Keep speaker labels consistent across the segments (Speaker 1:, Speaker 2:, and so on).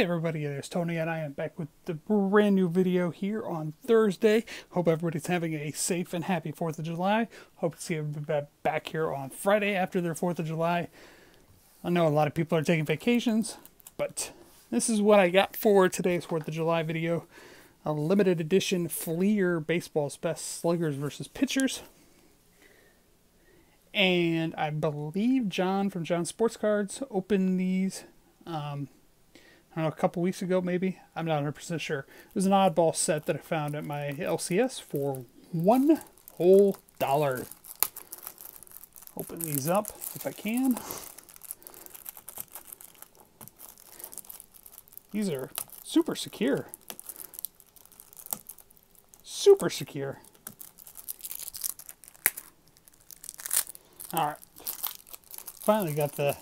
Speaker 1: Hey everybody, it's Tony and I am back with the brand new video here on Thursday. Hope everybody's having a safe and happy 4th of July. Hope to see everybody back here on Friday after their 4th of July. I know a lot of people are taking vacations, but this is what I got for today's 4th of July video. A limited edition Fleer Baseball's Best Sluggers versus Pitchers. And I believe John from John Sports Cards opened these um, I don't know, a couple weeks ago maybe. I'm not 100% sure. It was an oddball set that I found at my LCS for one whole dollar. Open these up if I can. These are super secure. Super secure. Alright. Finally got the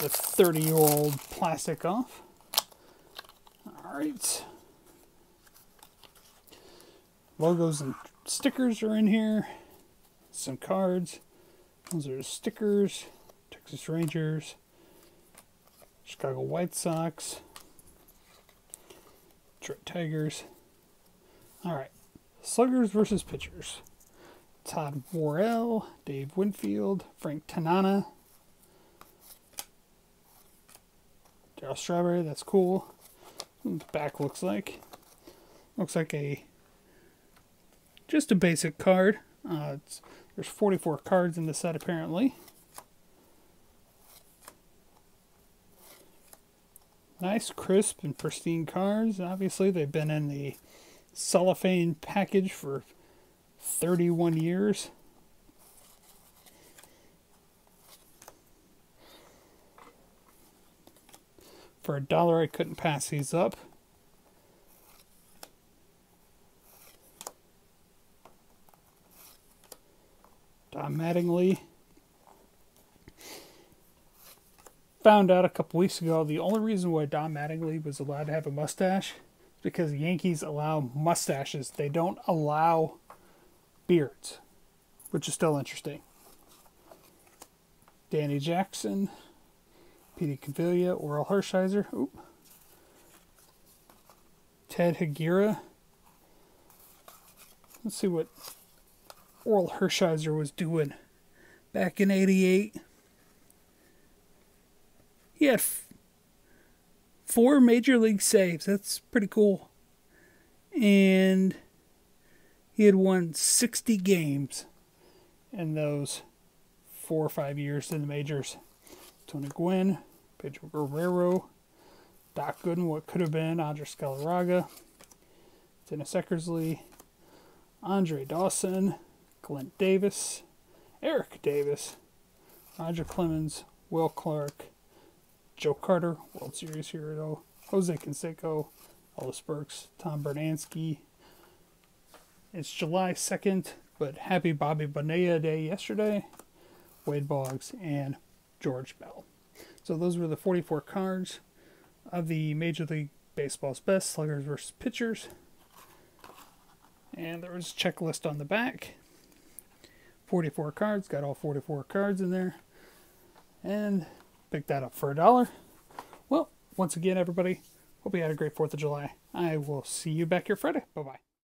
Speaker 1: the 30 year old plastic off. All right. Logos and stickers are in here. Some cards. Those are stickers. Texas Rangers. Chicago White Sox. Detroit Tigers. All right. Sluggers versus pitchers. Todd Worrell, Dave Winfield, Frank Tanana, Darryl Strawberry, that's cool. the back looks like. Looks like a just a basic card. Uh, there's 44 cards in the set apparently. Nice, crisp, and pristine cards. Obviously, they've been in the cellophane package for 31 years. For a dollar, I couldn't pass these up. Don Mattingly. Found out a couple weeks ago the only reason why Don Mattingly was allowed to have a mustache is because Yankees allow mustaches. They don't allow beards, which is still interesting. Danny Jackson. Pete Incaviglia, Orel Hershiser, Oop. Ted Higuera. Let's see what Orel Hershiser was doing back in 88. He had four major league saves. That's pretty cool. And he had won 60 games in those four or five years in the majors. Tony Gwynn, Pedro Guerrero, Doc Gooden, what could have been, Andres Galarraga, Dennis Eckersley, Andre Dawson, Glenn Davis, Eric Davis, Roger Clemens, Will Clark, Joe Carter, World Series hero, Jose Canseco, Ellis Burks, Tom Brunansky. It's July 2nd, but happy Bobby Bonilla Day yesterday. Wade Boggs and George Bell. So those were the 44 cards of the Major League Baseball's best sluggers versus pitchers. And there was a checklist on the back. 44 cards, got all 44 cards in there. And picked that up for a dollar. Well, once again, everybody, hope you had a great 4th of July. I will see you back here Friday. Bye bye.